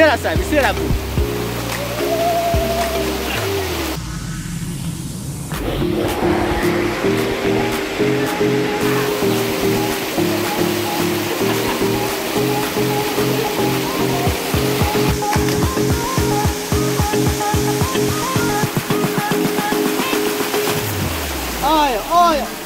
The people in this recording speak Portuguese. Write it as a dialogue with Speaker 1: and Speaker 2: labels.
Speaker 1: Será, sabe? Será, bu? Olha, olha!